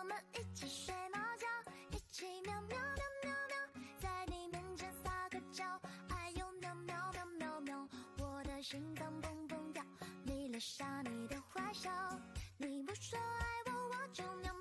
我们一起睡猫觉一起喵喵喵喵喵在你面前撒个娇哎呦喵喵喵喵喵我的心脏砰砰跳迷恋上你的坏笑你不说爱我我就喵